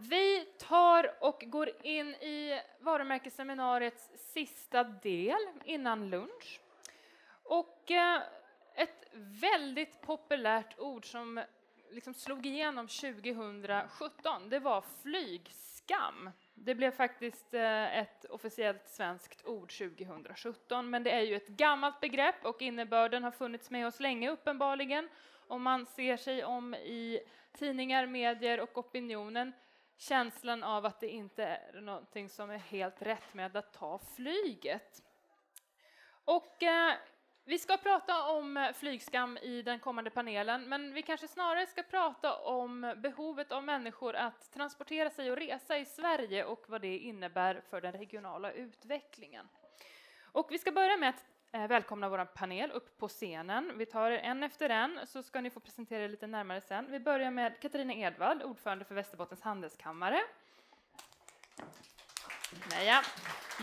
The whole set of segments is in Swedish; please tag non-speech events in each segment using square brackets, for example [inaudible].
Vi tar och går in i varumärkesseminariets sista del innan lunch. Och eh, ett väldigt populärt ord som liksom slog igenom 2017, det var flygskam. Det blev faktiskt eh, ett officiellt svenskt ord 2017, men det är ju ett gammalt begrepp och innebörden har funnits med oss länge uppenbarligen. Om man ser sig om i tidningar, medier och opinionen känslan av att det inte är någonting som är helt rätt med att ta flyget. Och eh, vi ska prata om flygskam i den kommande panelen, men vi kanske snarare ska prata om behovet av människor att transportera sig och resa i Sverige och vad det innebär för den regionala utvecklingen. Och vi ska börja med att Eh, välkomna vår panel upp på scenen. Vi tar er en efter en, så ska ni få presentera er lite närmare sen. Vi börjar med Katarina Edvald, ordförande för Västerbottens handelskammare. Naja.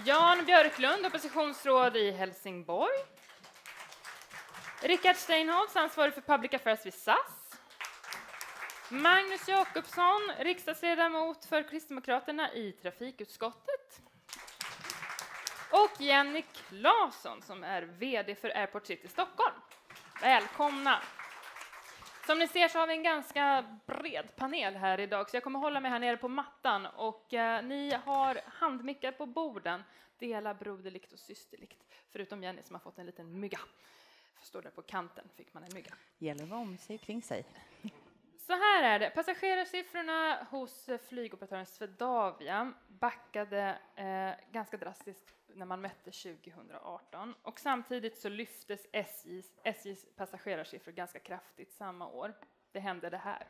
Jan Björklund, oppositionsråd i Helsingborg. Rickard Steinholtz, ansvarig för Public Affairs vid SAS. Magnus Jakobsson, riksdagsledamot för Kristdemokraterna i trafikutskottet. Och Jenny Claesson som är VD för Airport City Stockholm. Välkomna! Som ni ser så har vi en ganska bred panel här idag, så jag kommer hålla mig här nere på mattan och eh, ni har handmickar på borden. Dela broderligt och systerligt, förutom Jenny som har fått en liten mygga. Står där på kanten fick man en mygga. Gäller att vara om sig kring sig. Så här är det. Passagerarsiffrorna hos flygoperatören Swedavia backade eh, ganska drastiskt när man mätte 2018 och samtidigt så lyftes SJs, SJs passagerarsiffror ganska kraftigt samma år. Det hände det här.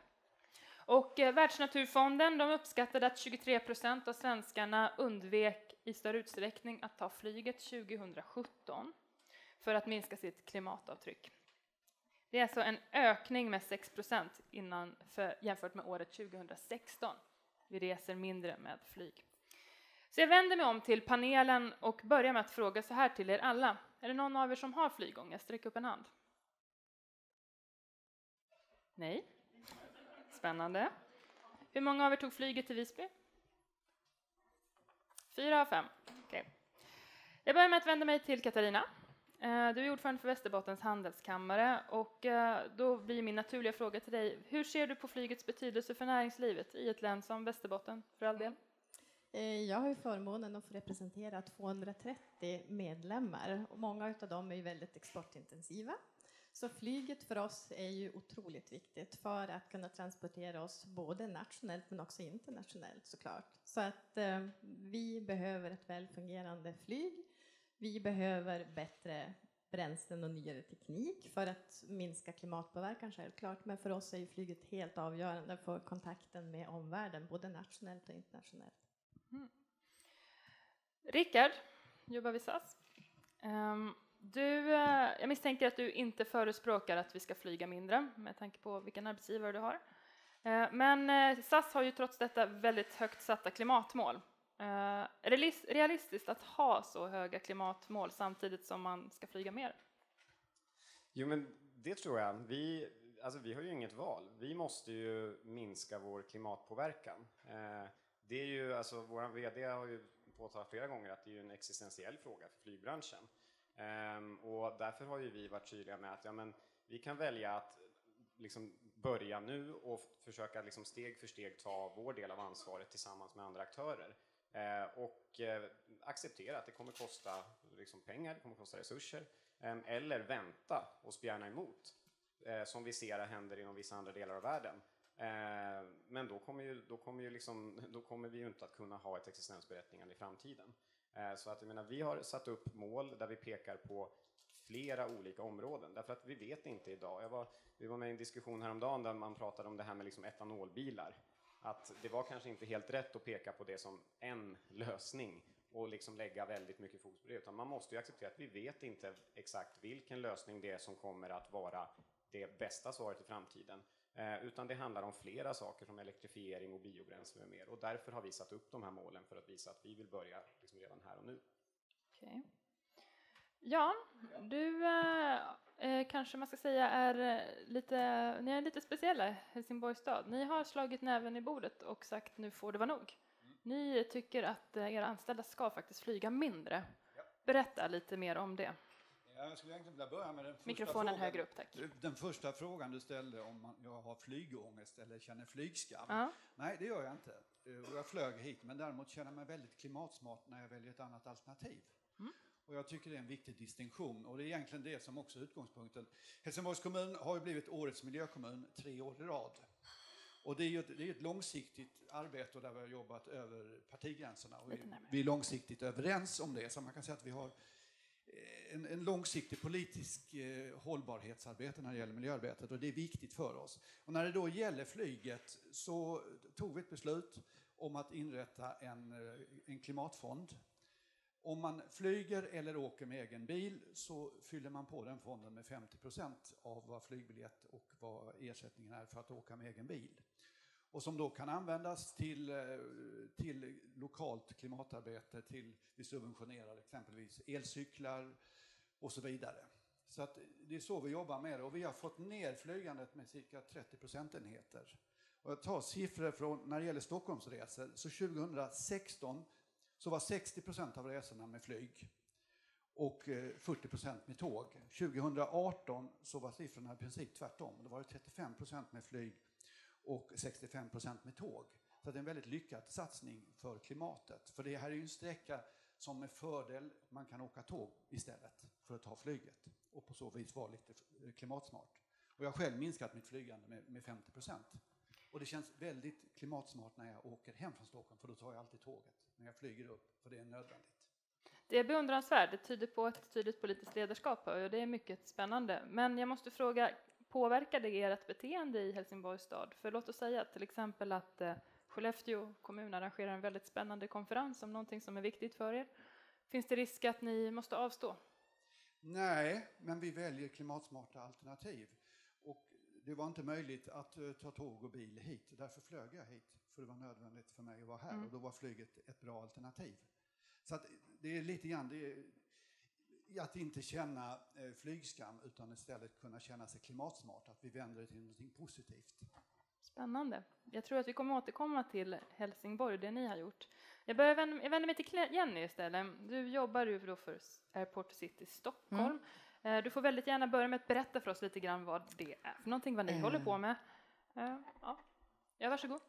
Och eh, Världsnaturfonden de uppskattade att 23 procent av svenskarna undvek i större utsträckning att ta flyget 2017 för att minska sitt klimatavtryck. Det är alltså en ökning med 6 procent jämfört med året 2016. Vi reser mindre med flyg. Så jag vänder mig om till panelen och börjar med att fråga så här till er alla. Är det någon av er som har flygångest? Sträck upp en hand. Nej? Spännande. Hur många av er tog flyget till Visby? Fyra av fem. Okay. Jag börjar med att vända mig till Katarina. Eh, du är ordförande för Västerbottens handelskammare och eh, då blir min naturliga fråga till dig, hur ser du på flygets betydelse för näringslivet i ett län som Västerbotten, för all del? Eh, jag har ju förmånen att få representera 230 medlemmar och många av dem är ju väldigt exportintensiva. Så flyget för oss är ju otroligt viktigt för att kunna transportera oss både nationellt men också internationellt såklart. Så att eh, vi behöver ett väl fungerande flyg. Vi behöver bättre bränslen och nyare teknik för att minska klimatpåverkan självklart. Men för oss är ju flyget helt avgörande för kontakten med omvärlden, både nationellt och internationellt. Mm. Rickard, jobbar vid SAS. Um, du, eh, jag misstänker att du inte förespråkar att vi ska flyga mindre med tanke på vilken arbetsgivare du har. Eh, men eh, SAS har ju trots detta väldigt högt satta klimatmål. är det realistiskt att ha så höga klimatmål samtidigt som man ska flyga mer? Jo, men det tror jag. Vi, alltså, vi har ju inget val. Vi måste ju minska vår klimatpåverkan. Det är ju, alltså vår VD har ju påtalat flera gånger att det är ju en existentiell fråga för flygbranschen. Ehm, och därför har ju vi varit tydliga med att ja, men vi kan välja att liksom börja nu och försöka liksom steg för steg ta vår del av ansvaret tillsammans med andra aktörer. Ehm, och eh, acceptera att det kommer kosta liksom pengar, det kommer kosta resurser. Ehm, eller vänta och spjärna emot, eh, som vi ser händer inom vissa andra delar av världen. Ehm, men då kommer, ju, då, kommer ju liksom, [laughs] då kommer vi ju inte att kunna ha ett existensberättigande i framtiden. Eh, så att jag menar, vi har satt upp mål där vi pekar på flera olika områden, därför att vi vet inte idag. Jag var, vi var med i en diskussion häromdagen där man pratade om det här med liksom etanolbilar. Att det var kanske inte helt rätt att peka på det som en lösning och liksom lägga väldigt mycket fokus på det, utan man måste ju acceptera att vi vet inte exakt vilken lösning det är som kommer att vara det bästa svaret i framtiden. Eh, utan det handlar om flera saker som elektrifiering och biobränsle med mer. Och därför har vi satt upp de här målen för att visa att vi vill börja liksom redan här och nu. Okay. Ja, du äh, eh, kanske man ska säga är eh, lite, ni är lite speciella, Helsingborgs stad. Ni har slagit näven i bordet och sagt nu får det vara nog. Ni tycker att eh, era anställda ska faktiskt flyga mindre. Berätta lite mer om det. Ja, jag skulle egentligen vilja börja med den första Mikrofonen frågan. högre upp, tack. Den första frågan du ställde om jag har flygångest eller känner flygskam. Ja. Nej, det gör jag inte. Eh, Jag flög hit, men däremot känner jag mig väldigt klimatsmart när jag väljer ett annat alternativ. Mm. Och jag tycker det är en viktig distinktion och det är egentligen det som också är utgångspunkten. Helsingborgs kommun har ju blivit årets miljökommun tre år i rad. Och det är ju ett, det är ett långsiktigt arbete där vi har jobbat över partigränserna. Och vi, vi är långsiktigt överens om det, så man kan säga att vi har en, en långsiktig politisk eh, hållbarhetsarbete när det gäller miljöarbetet och det är viktigt för oss. Och när det då gäller flyget så tog vi ett beslut om att inrätta en, eh, en klimatfond. Om man flyger eller åker med egen bil så fyller man på den fonden med 50 procent av vad flygbiljett och vad ersättningen är för att åka med egen bil. Och som då kan användas till, eh, till lokalt klimatarbete, till vi subventionerar exempelvis elcyklar och så vidare. Så att det är så vi jobbar med det och vi har fått ner flygandet med cirka 30 procentenheter. Och jag tar siffror från när det gäller Stockholmsresor, så 2016 så var 60 procent av resorna med flyg och eh, 40 procent med tåg. 2018 så var siffrorna i princip tvärtom. Det var 35 procent med flyg och 65 procent med tåg. Så det är en väldigt lyckad satsning för klimatet. För det här är ju en sträcka som med fördel man kan åka tåg istället för att ta flyget och på så vis vara lite eh, klimatsmart. Och jag har själv minskat mitt flygande med, med 50 procent. Och det känns väldigt klimatsmart när jag åker hem från Stockholm för då tar jag alltid tåget när jag flyger upp för det är nödvändigt. Det är beundransvärt, det tyder på ett tydligt politiskt ledarskap och det är mycket spännande. Men jag måste fråga, påverkar det ert beteende i Helsingborgs stad? För låt oss säga till exempel att eh, Skellefteå kommun arrangerar en väldigt spännande konferens om någonting som är viktigt för er. Finns det risk att ni måste avstå? Nej, men vi väljer klimatsmarta alternativ. Och det var inte möjligt att eh, ta tåg och bil hit, därför flög jag hit. För det var nödvändigt för mig att vara här Mm. och då var flyget ett bra alternativ. Så det är lite grann det är, att inte känna eh, flygskam utan istället kunna känna sig klimatsmart, att vi vänder det till någonting positivt. Spännande. Jag tror att vi kommer återkomma till Helsingborg, det ni har gjort. Jag, börjar vända, jag vänder mig till Jenny istället. Du jobbar ju då för Airport City Stockholm. Eh, Du får väldigt gärna börja med att berätta för oss lite grann vad det är för någonting, vad ni Eh. håller på med. Ja, ja varsågod.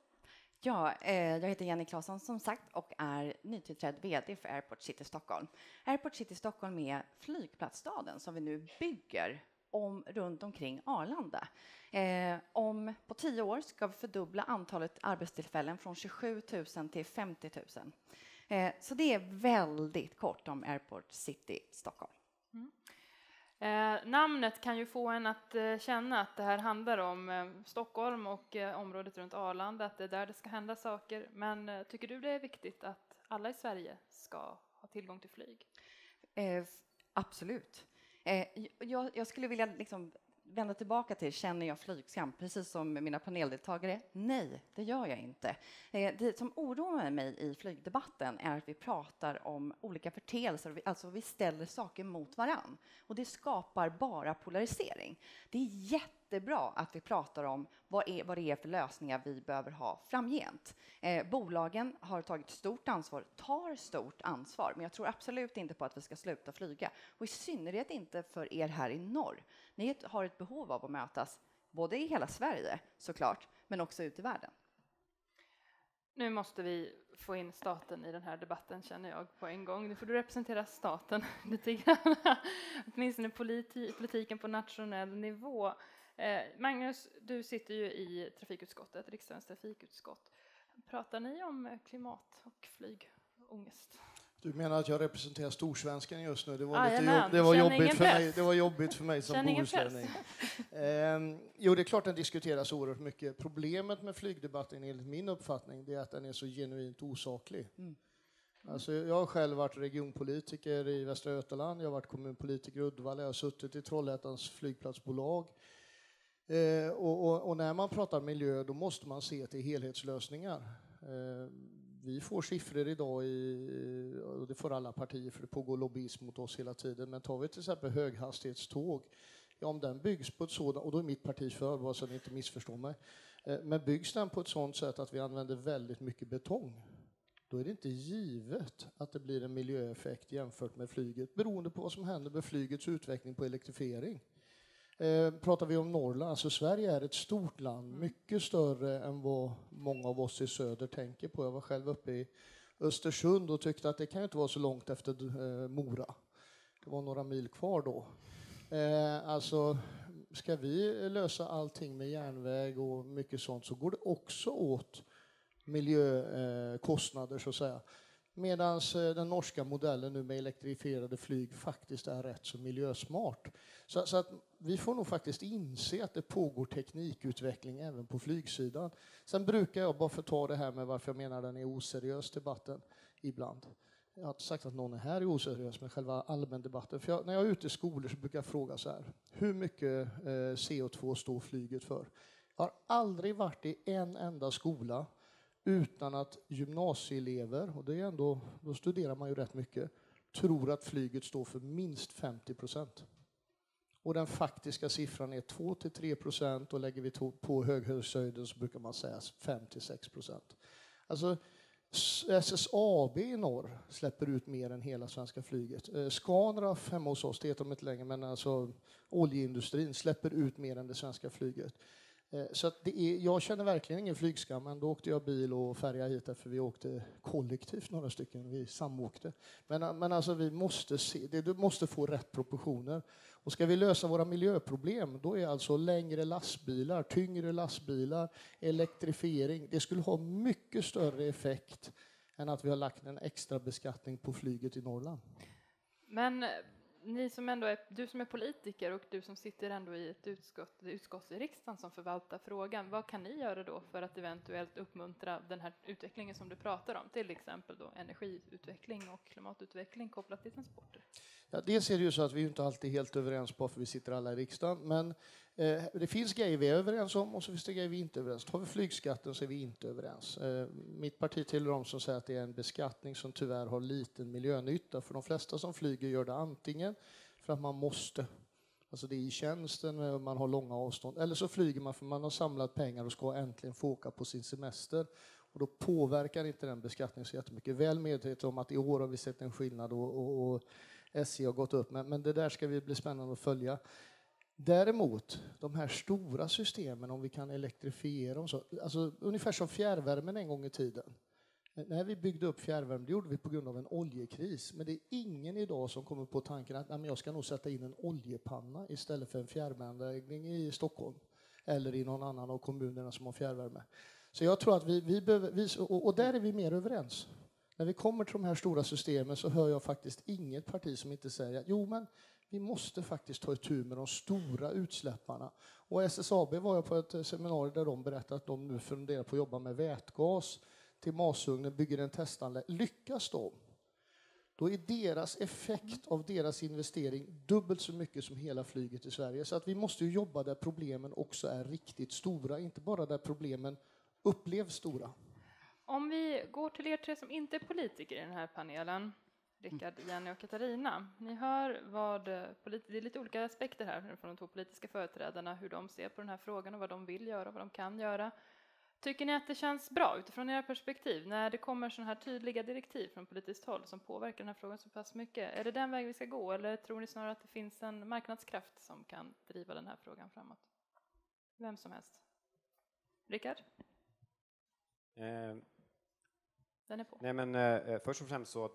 Ja, eh, jag heter Jenny Claesson som sagt och är nytillträdd VD för Airport City Stockholm. Airport City Stockholm är flygplatsstaden som vi nu bygger om, runt omkring Arlanda. Eh, om på tio år ska vi fördubbla antalet arbetstillfällen från 27 000 till 50 000. Eh, så det är väldigt kort om Airport City Stockholm. Mm. Eh, namnet kan ju få en att eh, känna att det här handlar om eh, Stockholm och eh, området runt Arlanda, att det är där det ska hända saker. Men eh, tycker du det är viktigt att alla i Sverige ska ha tillgång till flyg? Eh, absolut. Eh, jag, jag skulle vilja liksom vända tillbaka till, känner jag flygskam? Precis som mina paneldeltagare. Nej, det gör jag inte. Eh, det som oroar mig i flygdebatten är att vi pratar om olika förteelser, alltså vi ställer saker mot varann. Och det skapar bara polarisering. Det är jättebra att vi pratar om vad, är, vad det är för lösningar vi behöver ha framgent. Eh, bolagen har tagit stort ansvar, tar stort ansvar, men jag tror absolut inte på att vi ska sluta flyga. Och i synnerhet inte för er här i norr. Ni har ett behov av att mötas, både i hela Sverige såklart, men också ute i världen. Nu måste vi få in staten i den här debatten känner jag på en gång. Nu får du representera staten [laughs] lite grann, åtminstone politi politiken på nationell nivå. Eh, Magnus, du sitter ju i trafikutskottet, riksdagens trafikutskott. Pratar ni om eh, klimat och flygångest? Du menar att jag representerar storsvenskan just nu? Det var, lite jobb, det var, Känner jobbigt, för mig, det var jobbigt för mig som bohuslänning. Ehm, jo, det är klart den diskuteras oerhört mycket. Problemet med flygdebatten enligt min uppfattning det är att den är så genuint osaklig. Mm. Alltså, jag har själv varit regionpolitiker i Västra Götaland, jag har varit kommunpolitiker i Uddevalla, jag har suttit i Trollhättans flygplatsbolag. Eh, och, och, och när man pratar miljö då måste man se till helhetslösningar. Eh, vi får siffror idag, i, och det får alla partier för det pågår lobbyism mot oss hela tiden, men tar vi till exempel höghastighetståg Ja, om den byggs på ett sådant, och då är mitt parti för, bara så ni inte missförstår mig, eh, men byggs den på ett sådant sätt att vi använder väldigt mycket betong, då är det inte givet att det blir en miljöeffekt jämfört med flyget, beroende på vad som händer med flygets utveckling på elektrifiering. Eh, pratar vi om Norrland, alltså Sverige är ett stort land, mycket större än vad många av oss i söder tänker på. Jag var själv uppe i Östersund och tyckte att det kan ju inte vara så långt efter eh, Mora. Det var några mil kvar då. Eh, alltså, ska vi lösa allting med järnväg och mycket sånt så går det också åt miljökostnader eh, så att säga. Medan eh, den norska modellen nu med elektrifierade flyg faktiskt är rätt så miljösmart. Så, så, att vi får nog faktiskt inse att det pågår teknikutveckling även på flygsidan. Sen brukar jag, bara för att ta det här med varför jag menar den är oseriös, debatten, ibland. Jag har inte sagt att någon är här är oseriös, men själva allmändebatten. För jag, när jag är ute i skolor så brukar jag fråga så här, hur mycket eh, CO2 står flyget för? Jag har aldrig varit i en enda skola utan att gymnasieelever, och det är ändå, då studerar man ju rätt mycket, tror att flyget står för minst 50 procent. Och den faktiska siffran är 2-3 procent och lägger vi på höghöjdshöjden så brukar man säga 5-6 procent. Alltså, SSAB i norr släpper ut mer än hela svenska flyget. Eh, Scanraff hemma hos oss, det heter de inte längre, men alltså oljeindustrin släpper ut mer än det svenska flyget. Eh, så det är, jag känner verkligen ingen flygskam, men då åkte jag bil och färja hit för vi åkte kollektivt några stycken, vi samåkte. Men, eh, men alltså vi måste se, det, du måste få rätt proportioner. Och ska vi lösa våra miljöproblem, då är alltså längre lastbilar, tyngre lastbilar, elektrifiering, det skulle ha mycket större effekt än att vi har lagt en extra beskattning på flyget i Norrland. Men ni som ändå är, du som är politiker och du som sitter ändå i ett utskott, utskott i riksdagen som förvaltar frågan, vad kan ni göra då för att eventuellt uppmuntra den här utvecklingen som du pratar om, till exempel då energiutveckling och klimatutveckling kopplat till transporter? Ja, dels är det ju så att vi inte alltid är helt överens på för vi sitter alla i riksdagen, men Eh, det finns grejer vi är överens om och så finns det grejer vi inte är överens om. Tar vi flygskatten så är vi inte överens. Eh, mitt parti tillhör de som säger att det är en beskattning som tyvärr har liten miljönytta, för de flesta som flyger gör det antingen för att man måste, alltså det är i tjänsten, eh, man har långa avstånd, eller så flyger man för man har samlat pengar och ska äntligen få åka på sin semester. Och då påverkar inte den beskattningen så jättemycket. Väl medveten om att i år har vi sett en skillnad och, och, och SJ har gått upp, men, men det där ska vi bli spännande att följa. Däremot, de här stora systemen, om vi kan elektrifiera dem, så, alltså, ungefär som fjärrvärmen en gång i tiden. När vi byggde upp fjärrvärme, det gjorde vi på grund av en oljekris. Men det är ingen idag som kommer på tanken att nej, jag ska nog sätta in en oljepanna istället för en fjärrvärmeanläggning i Stockholm eller i någon annan av kommunerna som har fjärrvärme. Så jag tror att vi, vi behöver, vi, och, och där är vi mer överens. När vi kommer till de här stora systemen så hör jag faktiskt inget parti som inte säger att jo, men vi måste faktiskt ta itu med de stora utsläpparna. Och SSAB var jag på ett eh, seminarium där de berättade att de nu funderar på att jobba med vätgas till masugnen, bygger en testanläggning. Lyckas de, då är deras effekt av deras investering dubbelt så mycket som hela flyget i Sverige. Så att vi måste jobba där problemen också är riktigt stora, inte bara där problemen upplevs stora. Om vi går till er tre som inte är politiker i den här panelen, Rickard, Jenny och Katarina. Ni hör vad, det är lite olika aspekter här från de två politiska företrädarna, hur de ser på den här frågan och vad de vill göra och vad de kan göra. Tycker ni att det känns bra utifrån era perspektiv när det kommer sådana här tydliga direktiv från politiskt håll som påverkar den här frågan så pass mycket? Är det den vägen vi ska gå eller tror ni snarare att det finns en marknadskraft som kan driva den här frågan framåt? Vem som helst. Rickard? Eh, den är på. Nej, men eh, eh, först och främst så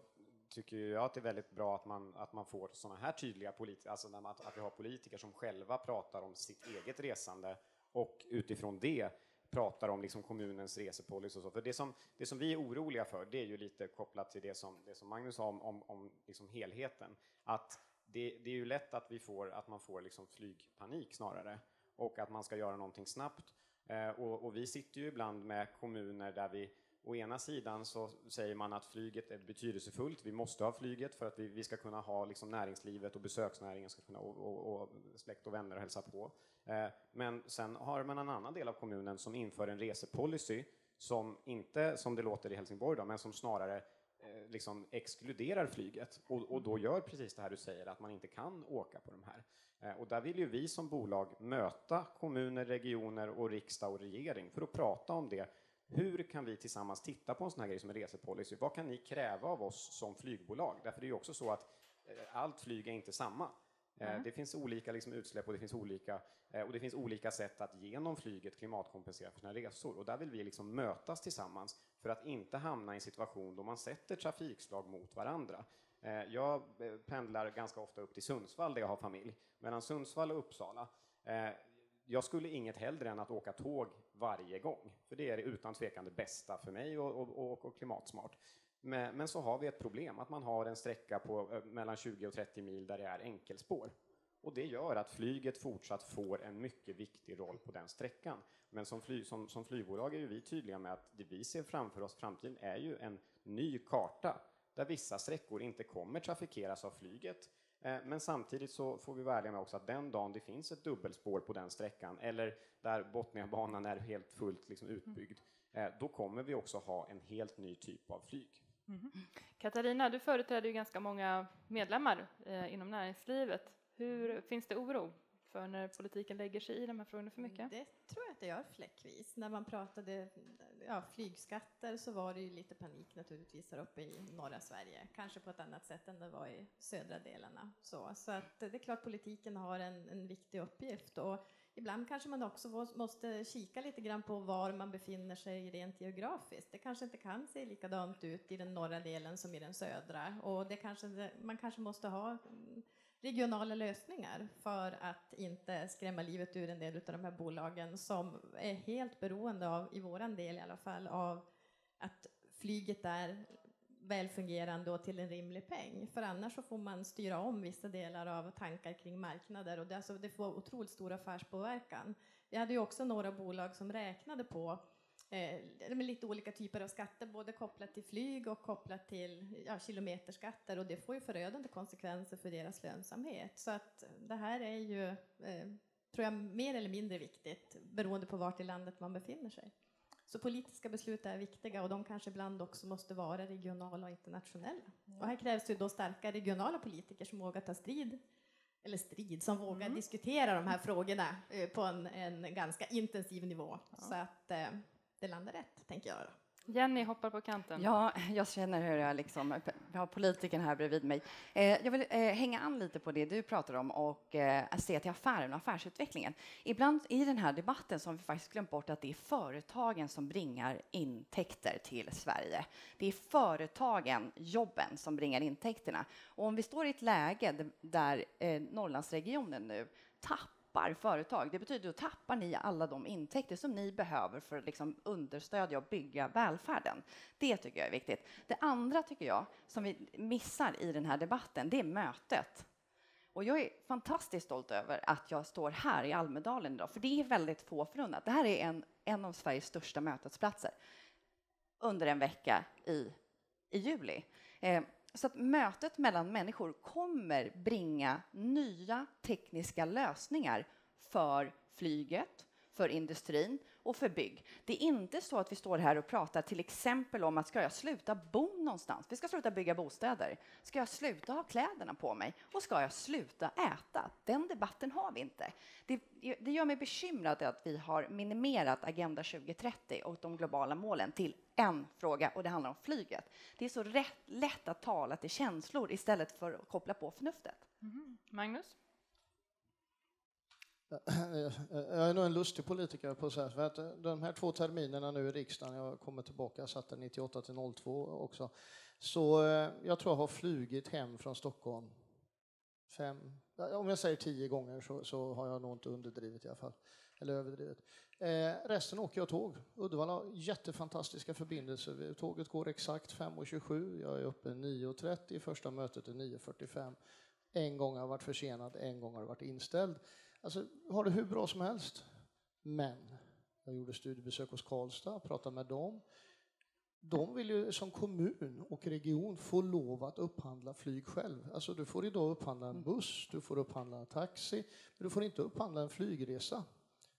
tycker jag att det är väldigt bra att man, att man får sådana här tydliga politiker, alltså när man, att vi har politiker som själva pratar om sitt eget resande och utifrån det pratar om liksom kommunens resepolicy och så. För det som, det som vi är oroliga för, det är ju lite kopplat till det som, det som Magnus sa om, om, om liksom helheten. Att det, det, är ju lätt att, vi får, att man får liksom flygpanik snarare och att man ska göra någonting snabbt. Eh, och, och vi sitter ju ibland med kommuner där vi Å ena sidan så säger man att flyget är betydelsefullt. Vi måste ha flyget för att vi, vi ska kunna ha liksom näringslivet och besöksnäringen ska kunna, och, och, och släkt och vänner och hälsa på. Eh, men sen har man en annan del av kommunen som inför en resepolicy som inte, som det låter i Helsingborg, då, men som snarare eh, liksom exkluderar flyget och, och då gör precis det här du säger, att man inte kan åka på de här. Eh, och där vill ju vi som bolag möta kommuner, regioner och riksdag och regering för att prata om det. Hur kan vi tillsammans titta på en sån här grej som en resepolicy? Vad kan ni kräva av oss som flygbolag? Därför det är ju också så att eh, allt flyg är inte samma. Mm. Det finns olika liksom utsläpp och det finns olika, och det finns olika sätt att genom flyget klimatkompensera för sina resor. Och där vill vi liksom mötas tillsammans för att inte hamna i en situation då man sätter trafikslag mot varandra. Eh, jag eh, pendlar ganska ofta upp till Sundsvall där jag har familj, mellan Sundsvall och Uppsala. Eh, jag skulle inget hellre än att åka tåg varje gång, för det är utan tvekan det bästa för mig och, och, och klimatsmart. Men, men, så har vi ett problem, att man har en sträcka på eh, mellan 20 och 30 mil där det är enkelspår. Och det gör att flyget fortsatt får en mycket viktig roll på den sträckan. Men som, fly, som, som flygbolag är ju vi tydliga med att det vi ser framför oss, framtiden, är ju en ny karta där vissa sträckor inte kommer trafikeras av flyget. Eh, men samtidigt så får vi vara ärliga med också att den dagen det finns ett dubbelspår på den sträckan eller där Botniabanan är helt fullt liksom utbyggd, eh, då kommer vi också ha en helt ny typ av flyg. Mm. Katarina, du företräder ju ganska många medlemmar eh, inom näringslivet. Hur Finns det oro för när politiken lägger sig i de här frågorna för mycket? Mm, det tror jag att det gör fläckvis. När man pratade ja, flygskatter så var det ju lite panik naturligtvis här uppe i norra Sverige. Kanske på ett annat sätt än det var i södra delarna. Så, så att det är klart politiken har en, en viktig uppgift. Och ibland kanske man också måste kika lite grann på var man befinner sig rent geografiskt. Det kanske inte kan se likadant ut i den norra delen som i den södra. Och det kanske, man kanske måste ha regionala lösningar för att inte skrämma livet ur en del av de här bolagen som är helt beroende av, i våran del i alla fall, av att flyget är välfungerande och till en rimlig peng. För annars så får man styra om vissa delar av tankar kring marknader och det, alltså, det får otroligt stor affärspåverkan. Vi hade ju också några bolag som räknade på eh, med lite olika typer av skatter, både kopplat till flyg och kopplat till ja, kilometerskatter och det får ju förödande konsekvenser för deras lönsamhet. Så att det här är ju, eh, tror jag, mer eller mindre viktigt beroende på vart i landet man befinner sig. Så politiska beslut är viktiga och de kanske ibland också måste vara regionala och internationella. Och här krävs ju då starka regionala politiker som vågar ta strid eller strid, som vågar mm. diskutera de här frågorna eh, på en, en ganska intensiv nivå. Ja. Så att eh, det landar rätt, tänker jag. Jenny hoppar på kanten. Ja, jag känner hur jag liksom, jag har politikern här bredvid mig. Eh, jag vill eh, hänga an lite på det du pratar om och eh, se till affären och affärsutvecklingen. Ibland i den här debatten så har vi faktiskt glömt bort att det är företagen som bringar intäkter till Sverige. Det är företagen, jobben, som bringar intäkterna. Och om vi står i ett läge där eh, Norrlandsregionen nu tappar tappar företag, det betyder att tappar ni alla de intäkter som ni behöver för att liksom understödja och bygga välfärden. Det tycker jag är viktigt. Det andra tycker jag, som vi missar i den här debatten, det är mötet. Och jag är fantastiskt stolt över att jag står här i Almedalen idag, för det är väldigt få förunnat. Det här är en, en av Sveriges största mötesplatser under en vecka i, i juli. Eh, så att mötet mellan människor kommer bringa nya tekniska lösningar för flyget, för industrin och för bygg. Det är inte så att vi står här och pratar till exempel om att ska jag sluta bo någonstans? Vi ska sluta bygga bostäder. Ska jag sluta ha kläderna på mig? Och ska jag sluta äta? Den debatten har vi inte. Det, det gör mig bekymrad att vi har minimerat Agenda 2030 och de globala målen till en fråga och det handlar om flyget. Det är så rätt, lätt att tala till känslor istället för att koppla på förnuftet. Mm. Magnus? Jag är nog en lustig politiker på så här, för att eh, de här två terminerna nu i riksdagen, jag kommer tillbaka, jag satt där 98 till 02 också, så eh, jag tror jag har flugit hem från Stockholm fem, om jag säger tio gånger så, så har jag nog inte underdrivit i alla fall, eller överdrivet. Eh, resten åker jag tåg. Uddevalla har jättefantastiska förbindelser. Tåget går exakt 5.27, jag är uppe 9.30, första mötet är 9.45. En gång har jag varit försenad, en gång har jag varit inställd. Alltså, har det hur bra som helst. Men jag gjorde studiebesök hos Karlstad, pratade med dem. De vill ju som kommun och region få lov att upphandla flyg själv. Alltså du får idag upphandla en buss, du får upphandla en taxi, men du får inte upphandla en flygresa.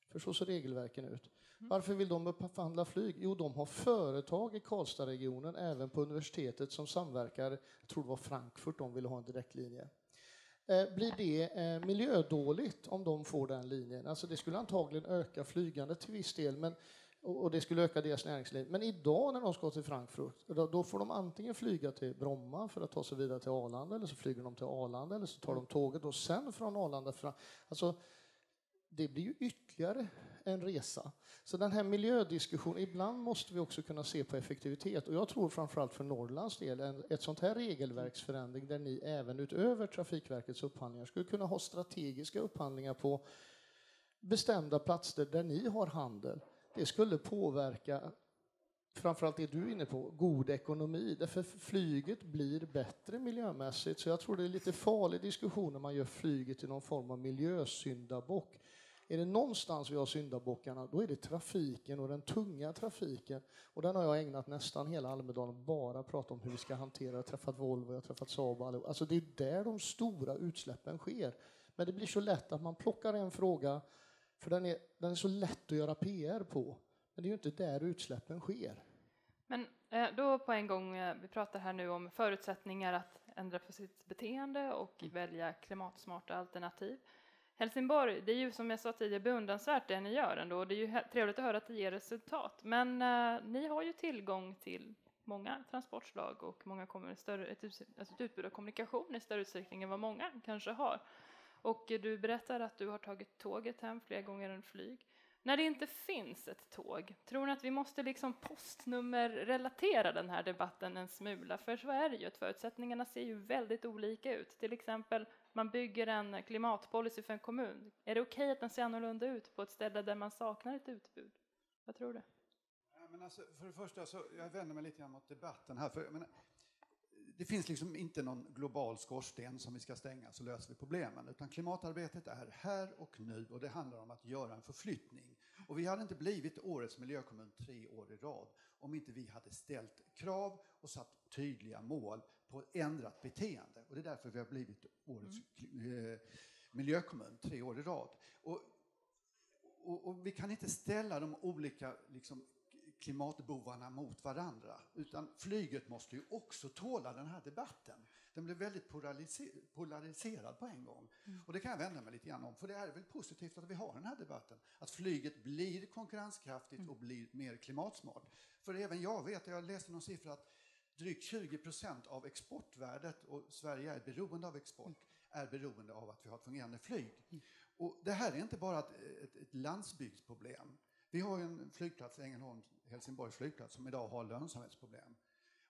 För så ser regelverken ut. Varför vill de upphandla flyg? Jo, de har företag i Karlstadregionen, även på universitetet, som samverkar. Jag tror det var Frankfurt de ville ha en direktlinje. Eh, blir det eh, miljödåligt om de får den linjen? Alltså det skulle antagligen öka flygandet till viss del, men, och, det skulle öka deras näringsliv. Men idag när de ska till Frankfurt, då, får de antingen flyga till Bromma för att ta sig vidare till Arlanda, eller så flyger de till Arlanda, eller så tar de tåget och sen från Arlanda fram. Alltså, det blir ju ytterligare en resa. Så den här miljödiskussionen, ibland måste vi också kunna se på effektivitet. Och jag tror framförallt för Norrlands del, en, ett sånt här regelverksförändring där ni även utöver Trafikverkets upphandlingar skulle kunna ha strategiska upphandlingar på bestämda platser där ni har handel. Det skulle påverka framförallt det du är inne på, god ekonomi. Därför flyget blir bättre miljömässigt. Så jag tror det är lite farlig diskussion när man gör flyget till någon form av miljösyndabock. Är det någonstans vi har syndabockarna, då är det trafiken och den tunga trafiken. Och den har jag ägnat nästan hela Almedalen bara pratat om hur vi ska hantera. Jag har träffat Volvo, jag har träffat Saab. Alltså det är där de stora utsläppen sker. Men det blir så lätt att man plockar en fråga, för den är, den är så lätt att göra PR på. Men det är ju inte där utsläppen sker. Men eh, då på en gång, eh, vi pratar här nu om förutsättningar att ändra på sitt beteende och mm. välja klimatsmarta alternativ. Helsingborg, det är ju som jag sa tidigare beundransvärt det ni gör ändå, och det är ju trevligt att höra att det ger resultat. Men eh, ni har ju tillgång till många transportslag och många kommer större, ett, alltså ett utbud av kommunikation i större utsträckning än vad många kanske har. Och du berättar att du har tagit tåget hem fler gånger än flyg. När det inte finns ett tåg, tror ni att vi måste liksom postnummerrelatera den här debatten en smula? För så är det ju, att förutsättningarna ser ju väldigt olika ut. Till exempel, man bygger en klimatpolicy för en kommun. Är det okej okay att den ser annorlunda ut på ett ställe där man saknar ett utbud? Vad tror du? Ja, men alltså, för det första, så, jag vänder mig lite grann mot debatten här. För, men, det finns liksom inte någon global skorsten som vi ska stänga så löser vi problemen. Utan klimatarbetet är här och nu och det handlar om att göra en förflyttning. Och vi hade inte blivit årets miljökommun tre år i rad om inte vi hade ställt krav och satt tydliga mål på ändrat beteende. Och det är därför vi har blivit årets mm. miljökommun tre år i rad. Och, och, och, vi kan inte ställa de olika liksom, klimatbovarna mot varandra. Utan flyget måste ju också tåla den här debatten. Den blir väldigt polariserad på en gång. Mm. Och det kan jag vända mig lite grann om. För det är väl positivt att vi har den här debatten. Att flyget blir konkurrenskraftigt mm. och blir mer klimatsmart. För även jag vet, jag läste någon siffra att drygt 20 procent av exportvärdet, och Sverige är beroende av export, mm. är beroende av att vi har ett fungerande flyg. Mm. Och det här är inte bara ett, ett, ett landsbygdsproblem. Vi har en flygplats, Ängelholm Helsingborgs flygplats, som idag har lönsamhetsproblem.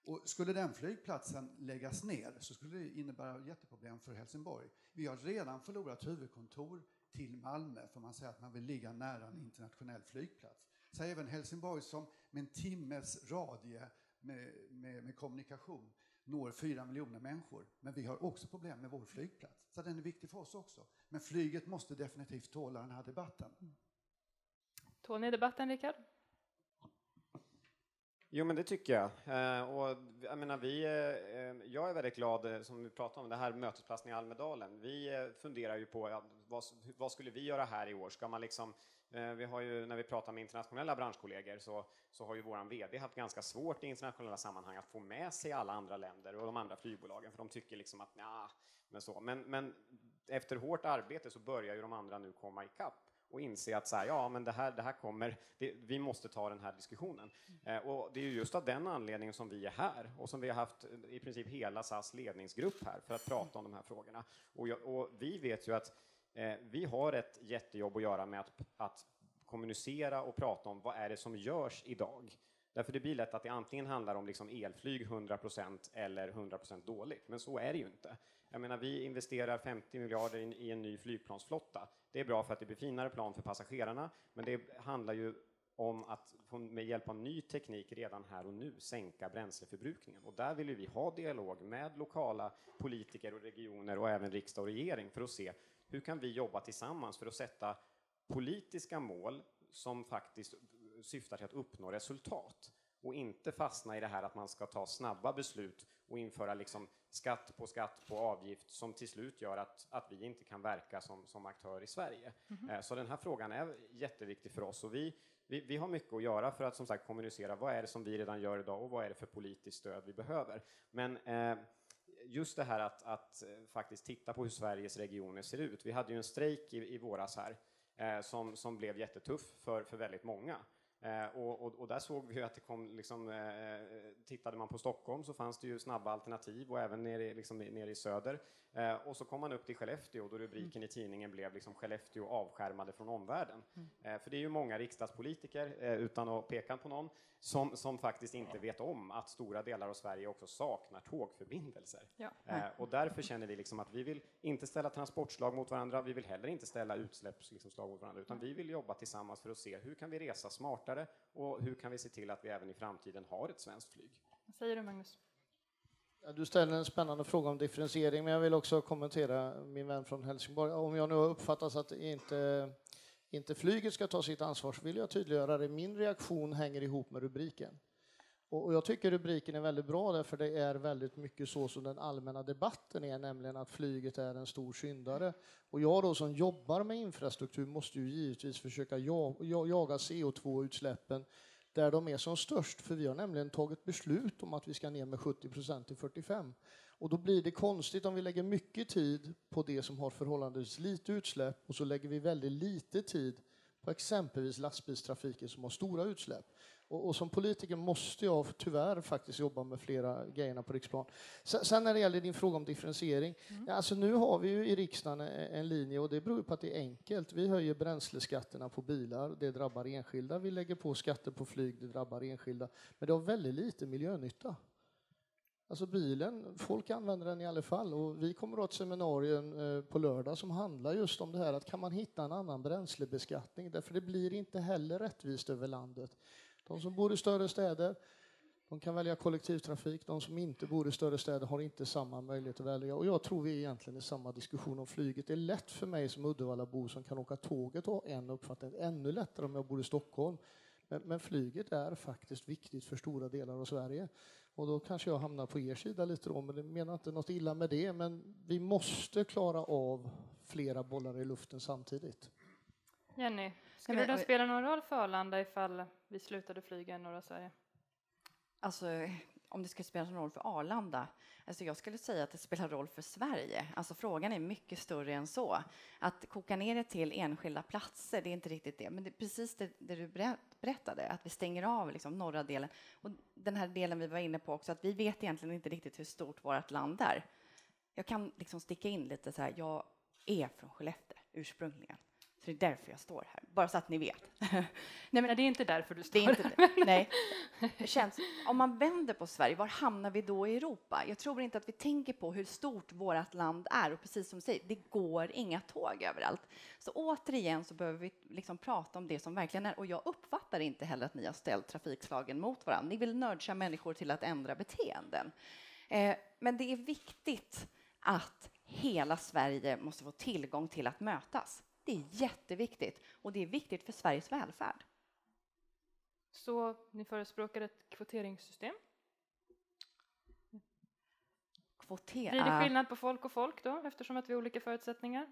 Och skulle den flygplatsen läggas ner så skulle det innebära jätteproblem för Helsingborg. Vi har redan förlorat huvudkontor till Malmö för man säger att man vill ligga nära en internationell flygplats. Så även Helsingborg som med en timmes radie med, med, med kommunikation når fyra miljoner människor. Men vi har också problem med vår flygplats. Så den är viktig för oss också. Men flyget måste definitivt tåla den här debatten. Tål ni debatten, Rickard? Jo, men det tycker jag. Eh, och jag menar, vi, eh, jag är väldigt glad, eh, som vi pratade om, det här mötesplatsen i Almedalen. Vi eh, funderar ju på ja, vad, vad, skulle vi göra här i år? Ska man liksom, eh, vi har ju, när vi pratar med internationella branschkollegor så, så har ju vår VD haft ganska svårt i internationella sammanhang att få med sig alla andra länder och de andra flygbolagen, för de tycker liksom att ja, men så. Men, men efter hårt arbete så börjar ju de andra nu komma ikapp och inse att så här, ja, men det här, det här kommer, det, vi måste ta den här diskussionen. Mm. Eh, och det är just av den anledningen som vi är här och som vi har haft i princip hela SAS ledningsgrupp här för att prata om de här frågorna. Och, jag, och vi vet ju att eh, Eh, vi har ett jättejobb att göra med att, att kommunicera och prata om vad är det som görs idag. Därför det blir lätt att det antingen handlar om liksom elflyg 100% eller 100% dåligt, men så är det ju inte. Jag menar, vi investerar 50 miljarder i en ny flygplansflotta. Det är bra för att det blir finare plan för passagerarna, men det handlar ju om att med hjälp av ny teknik redan här och nu sänka bränsleförbrukningen. Och där vill vi ha dialog med lokala politiker och regioner och även riksdag och regering för att se hur kan vi jobba tillsammans för att sätta politiska mål som faktiskt syftar till att uppnå resultat och inte fastna i det här att man ska ta snabba beslut och införa liksom skatt på skatt på avgift som till slut gör att, att vi inte kan verka som, som aktör i Sverige. Mm -hmm. Så den här frågan är jätteviktig för oss och vi vi, vi, har mycket att göra för att som sagt kommunicera vad är det som vi redan gör idag och vad är det för politiskt stöd vi behöver. Men eh, just det här att, att, eh, faktiskt titta på hur Sveriges regioner ser ut. Vi hade ju en strejk i, i våras här eh, som, som blev jättetuff för, för väldigt många. Eh, och, och, och, där såg vi att det kom, liksom, eh, eh, tittade man på Stockholm så fanns det ju snabba alternativ och även nere, liksom, nere i söder. Eh, och så kom man upp till Skellefteå då rubriken mm. i tidningen blev liksom Skellefteå avskärmade från omvärlden. Mm. Eh, för det är ju många riksdagspolitiker, eh, utan att peka på någon, som, som faktiskt inte vet om att stora delar av Sverige också saknar tågförbindelser. Ja. Eh, och därför känner vi liksom att vi vill inte ställa transportslag mot varandra, vi vill heller inte ställa utsläppsslag liksom, mot varandra, utan vi vill jobba tillsammans för att se hur kan vi resa smartare och hur kan vi se till att vi även i framtiden har ett svenskt flyg. Vad säger du Magnus? Du ställer en spännande fråga om differentiering, men jag vill också kommentera min vän från Helsingborg. Om jag nu har uppfattat att inte, inte flyget ska ta sitt ansvar så vill jag tydliggöra det. Min reaktion hänger ihop med rubriken. Och jag tycker rubriken är väldigt bra därför det är väldigt mycket så som den allmänna debatten är, nämligen att flyget är en stor syndare. Och jag då som jobbar med infrastruktur måste ju givetvis försöka jaga CO2-utsläppen där de är som störst. För vi har nämligen tagit beslut om att vi ska ner med 70 procent till 45. Och då blir det konstigt om vi lägger mycket tid på det som har förhållandevis lite utsläpp och så lägger vi väldigt lite tid på exempelvis lastbilstrafiken som har stora utsläpp. Och, och, som politiker måste jag tyvärr faktiskt jobba med flera grejerna på riksplan. Sen, sen när det gäller din fråga om differentiering. Mm. Ja, alltså nu har vi ju i riksdagen en linje och det beror på att det är enkelt. Vi höjer bränsleskatterna på bilar, det drabbar enskilda. Vi lägger på skatter på flyg, det drabbar enskilda. Men det har väldigt lite miljönytta. Alltså bilen, folk använder den i alla fall och vi kommer att ha ett seminarium eh, på lördag som handlar just om det här att kan man hitta en annan bränslebeskattning därför det blir inte heller rättvist över landet. De som bor i större städer de kan välja kollektivtrafik. De som inte bor i större städer har inte samma möjlighet att välja. Och jag tror vi är egentligen i samma diskussion om flyget. Det är lätt för mig som Uddevallabo som kan åka tåget och ha en uppfattning. Ännu lättare om jag bor i Stockholm. Men, men, flyget är faktiskt viktigt för stora delar av Sverige. Och då kanske jag hamnar på er sida lite då, men jag menar inte något illa med det. Men vi måste klara av flera bollar i luften samtidigt. Jenny, skulle det spela någon roll för Arlanda ifall vi slutade flyga i norra Sverige? Alltså, om det skulle spela någon roll för Arlanda? Alltså jag skulle säga att det spelar roll för Sverige. Alltså frågan är mycket större än så. Att koka ner det till enskilda platser, det är inte riktigt det. Men det är precis det, det du berättade, att vi stänger av liksom norra delen. Och den här delen vi var inne på också, att vi vet egentligen inte riktigt hur stort vårt land är. Jag kan liksom sticka in lite så här, jag är från Skellefteå ursprungligen. Så det är därför jag står här, bara så att ni vet. [laughs] nej, men, det är inte därför du står det är inte det. Nej. [laughs] Det känns, om man vänder på Sverige, var hamnar vi då i Europa? Jag tror inte att vi tänker på hur stort vårt land är. Och precis som du säger, det går inga tåg överallt. Så återigen så behöver vi liksom prata om det som verkligen är. Och jag uppfattar inte heller att ni har ställt trafikslagen mot varandra. Ni vill nödsa människor till att ändra beteenden. Eh, men det är viktigt att hela Sverige måste få tillgång till att mötas. Det är jätteviktigt och det är viktigt för Sveriges välfärd. Så ni förespråkar ett kvoteringssystem? Kvotera. Blir det skillnad på folk och folk då, eftersom att vi har olika förutsättningar?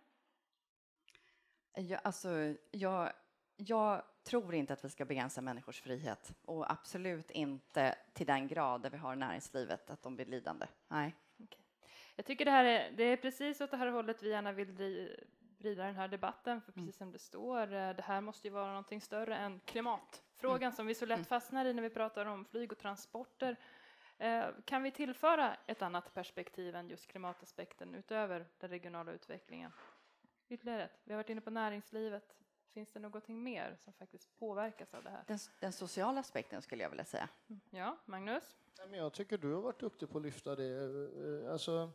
Ja, alltså, jag, jag tror inte att vi ska begränsa människors frihet och absolut inte till den grad där vi har näringslivet att de blir lidande. Nej. Okay. Jag tycker det här är, det är precis åt det här hållet vi gärna vill vrida den här debatten, för mm. precis som det står, eh, det här måste ju vara någonting större än klimatfrågan mm. som vi så lätt mm. fastnar i när vi pratar om flyg och transporter. Eh, kan vi tillföra ett annat perspektiv än just klimataspekten utöver den regionala utvecklingen? Ytterligare ett. Vi har varit inne på näringslivet. Finns det någonting mer som faktiskt påverkas av det här? Den, den sociala aspekten skulle jag vilja säga. Ja, Magnus? Jag tycker du har varit duktig på att lyfta det. Eh, alltså,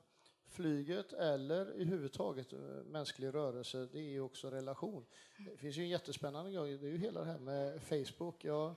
flyget eller i huvud taget eh, mänsklig rörelse, det är ju också relation. Det finns ju en jättespännande grej, det är ju hela det här med Facebook. Jag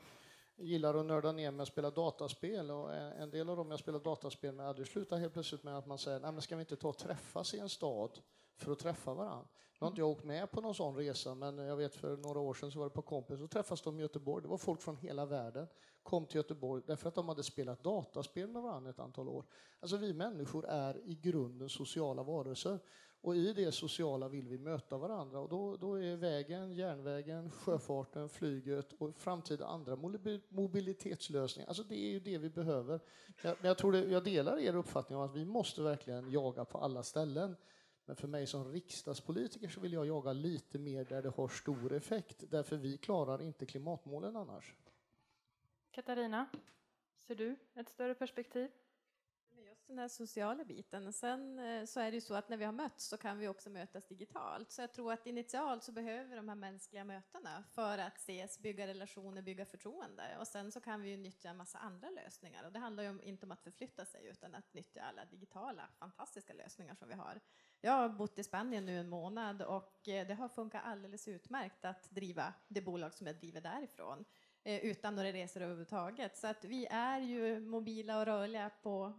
gillar att nörda ner mig och spela dataspel och en del av dem jag spelar dataspel med, det slutar helt plötsligt med att man säger, nej men ska vi inte ta och träffas i en stad för att träffa varandra. Nu har inte jag åkt med på någon sån resa, men jag vet för några år sedan så var det på kompis, så träffas de i Göteborg. Det var folk från hela världen kom till Göteborg därför att de hade spelat dataspel med varandra ett antal år. Alltså vi människor är i grunden sociala varelser och i det sociala vill vi möta varandra och då, då är vägen, järnvägen, sjöfarten, flyget och framtida andra mobilitetslösningar. Alltså det är ju det vi behöver. Men jag, tror det, jag delar er uppfattning om att vi måste verkligen jaga på alla ställen. Men för mig som riksdagspolitiker så vill jag jaga lite mer där det har stor effekt, därför vi klarar inte klimatmålen annars. Katarina, ser du ett större perspektiv? Den här sociala biten. Sen eh, så är det ju så att när vi har mötts så kan vi också mötas digitalt. Så jag tror att initialt så behöver vi de här mänskliga mötena för att ses, bygga relationer, bygga förtroende. Och sen så kan vi ju nyttja en massa andra lösningar. Och det handlar ju inte om att förflytta sig utan att nyttja alla digitala fantastiska lösningar som vi har. Jag har bott i Spanien nu en månad och eh, det har funkat alldeles utmärkt att driva det bolag som jag driver därifrån eh, utan några resor överhuvudtaget. Så att vi är ju mobila och rörliga på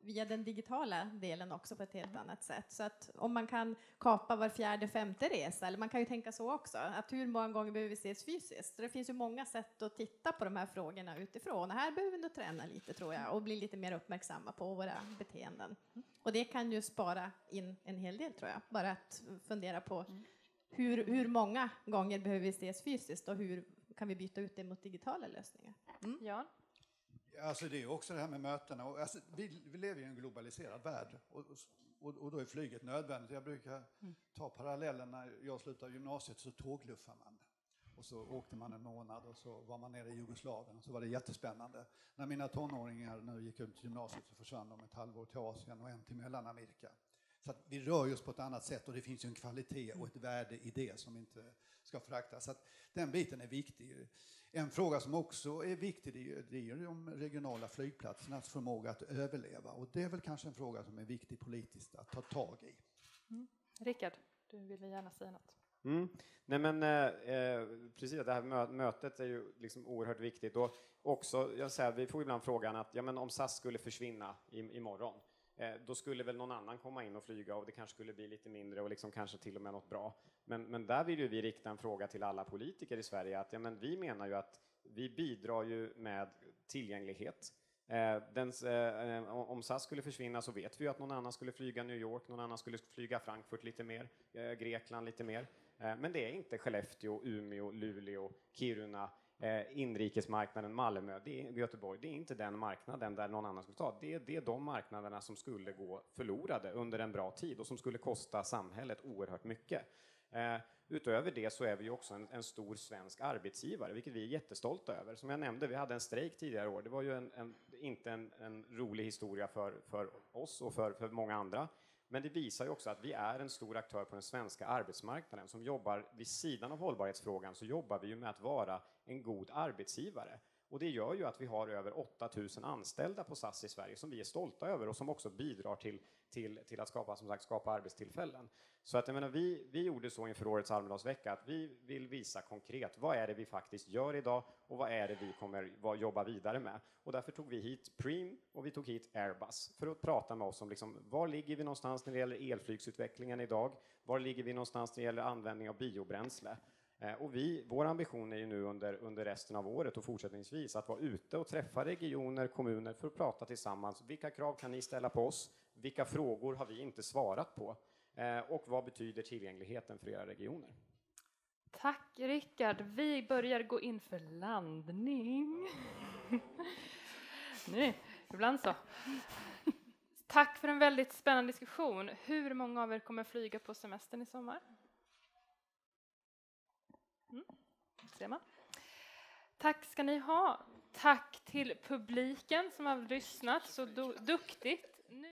via den digitala delen också på ett helt annat sätt. Så att om man kan kapa var fjärde, femte resa, eller man kan ju tänka så också, att hur många gånger behöver vi ses fysiskt? Så det finns ju många sätt att titta på de här frågorna utifrån. Och här behöver vi nog träna lite tror jag och bli lite mer uppmärksamma på våra beteenden. Och det kan ju spara in en hel del tror jag, bara att fundera på hur, hur många gånger behöver vi ses fysiskt och hur kan vi byta ut det mot digitala lösningar? Mm. Ja. Alltså det är också det här med mötena. Alltså, vi, vi lever i en globaliserad värld och, och, och då är flyget nödvändigt. Jag brukar mm. ta parallellen när jag slutade gymnasiet så tågluffade man. Och så åkte man en månad och så var man nere i Jugoslavien och så var det jättespännande. När mina tonåringar nu gick ut gymnasiet så försvann de ett halvår till Asien och en till Mellanamerika. Så vi rör oss på ett annat sätt och det finns ju en kvalitet och ett värde i det som inte ska föraktas. Så den biten är viktig. En fråga som också är viktig det är, ju de regionala flygplatsernas förmåga att överleva och det är väl kanske en fråga som är viktig politiskt att ta tag i. Mm. Rickard, du ville gärna säga något. Mm. Nej men eh, eh precis, det här mötet är ju liksom oerhört viktigt och också, jag säger, vi får ibland frågan att ja, men om SAS skulle försvinna i, imorgon, Eh, då skulle väl någon annan komma in och flyga och det kanske skulle bli lite mindre och liksom kanske till och med något bra. Men, men där vill ju vi rikta en fråga till alla politiker i Sverige att ja, men vi menar ju att vi bidrar ju med tillgänglighet. Eh, den, eh, om SAS skulle försvinna så vet vi ju att någon annan skulle flyga New York, någon annan skulle flyga Frankfurt lite mer, eh, Grekland lite mer. Eh, men det är inte Skellefteå, Umeå, Luleå, Kiruna, eh, inrikesmarknaden Malmö, det är, Göteborg, det är inte den marknaden där någon annan skulle ta. Det, det är de marknaderna som skulle gå förlorade under en bra tid och som skulle kosta samhället oerhört mycket. Eh, utöver det så är vi också en, en, stor svensk arbetsgivare, vilket vi är jättestolta över. Som jag nämnde, vi hade en strejk tidigare år. Det var ju en, en, inte en, rolig historia för, för oss och för, för många andra. Men det visar ju också att vi är en stor aktör på den svenska arbetsmarknaden som jobbar vid sidan av hållbarhetsfrågan så jobbar vi ju med att vara en god arbetsgivare. Och det gör ju att vi har över 8000 anställda på SAS i Sverige som vi är stolta över och som också bidrar till, till, till att skapa, som sagt, skapa arbetstillfällen. Så att jag menar, vi, vi gjorde så inför årets Almedalsvecka att vi vill visa konkret vad är det vi faktiskt gör idag och vad är det vi kommer jobba vidare med. Och därför tog vi hit Preem och vi tog hit Airbus för att prata med oss om liksom, var ligger vi någonstans när det gäller elflygsutvecklingen idag? Var ligger vi någonstans när det gäller användning av biobränsle? Eh, och vi, vår ambition är ju nu under, under resten av året och fortsättningsvis att vara ute och träffa regioner, kommuner för att prata tillsammans. Vilka krav kan ni ställa på oss? Vilka frågor har vi inte svarat på? Eh, och vad betyder tillgängligheten för era regioner? Tack Rickard. Vi börjar gå in för landning. [laughs] nu, ibland så. Tack för en väldigt spännande diskussion. Hur många av er kommer flyga på semestern i sommar? Mm. Ser man. Tack ska ni ha. Tack till publiken som har lyssnat så duktigt